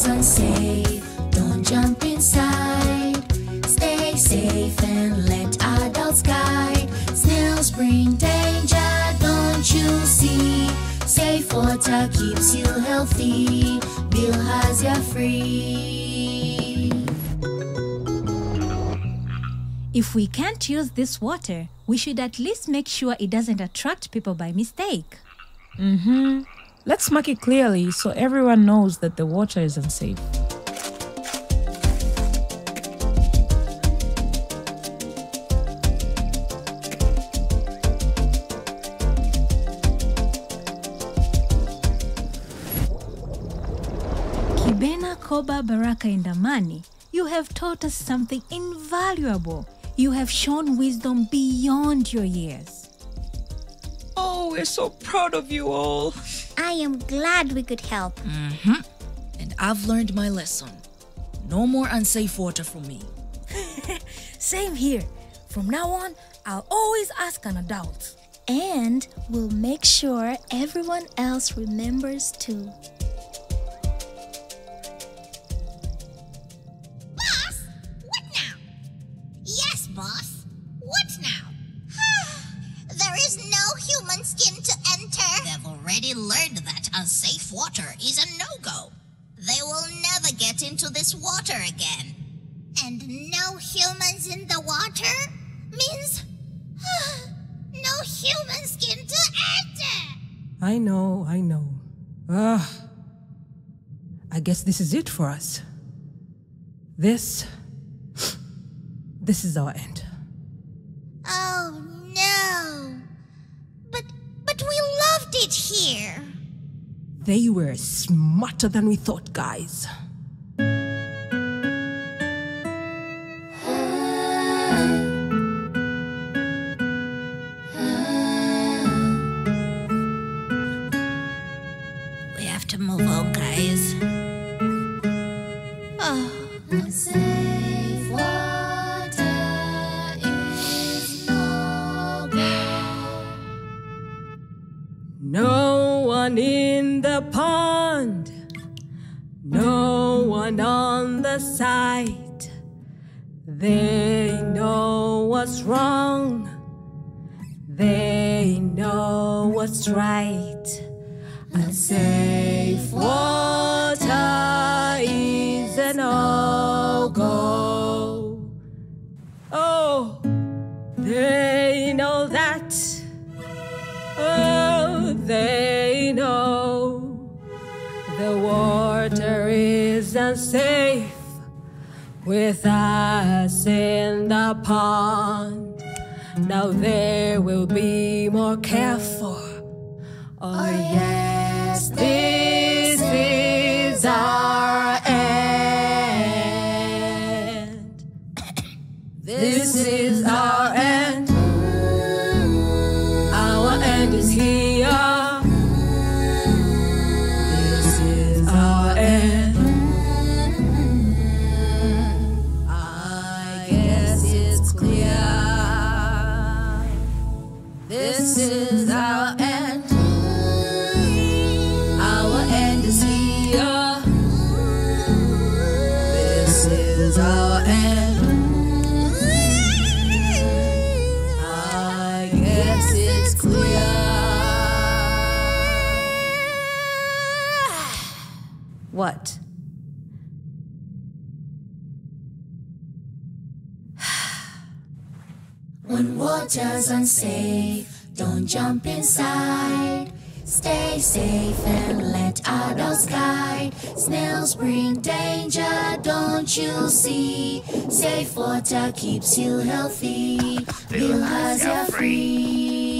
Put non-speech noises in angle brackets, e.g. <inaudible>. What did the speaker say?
water's unsafe. Don't jump inside. Stay safe and let adults guide. Snails bring danger, don't you see? Safe water keeps you healthy. Bilharzia free. If we can't use this water, we should at least make sure it doesn't attract people by mistake. Mm-hmm. Let's mark it clearly so everyone knows that the water is unsafe. Kibena Koba Baraka Indamani, you have taught us something invaluable. You have shown wisdom beyond your years. Oh, we're so proud of you all. I am glad we could help. Mm-hmm. And I've learned my lesson. No more unsafe water for me. <laughs> Same here. From now on, I'll always ask an adult. And we'll make sure everyone else remembers too. Already learned that unsafe water is a no-go. They will never get into this water again. And no humans in the water means <sighs> no human skin to enter. I know, I know. Ah. I guess this is it for us. This. This is our end. Oh no. But we loved it here. They were smarter than we thought, guys. We have to move on, guys. One in the pond. No one on the side. They know what's wrong. They know what's right. Unsafe water is a no go. Oh, they know that. Oh, they know the water is unsafe with us in the pond. Now there will be more careful. Oh, oh, yes, this is our end. This is our end. Our end is here. This is our end. Our end is here. This is our end. I guess it's clear. What? <sighs> When water's unsafe, don't jump inside. Stay safe and let adults guide. Snails bring danger, don't you see? Safe water keeps you healthy. Bilharzia free.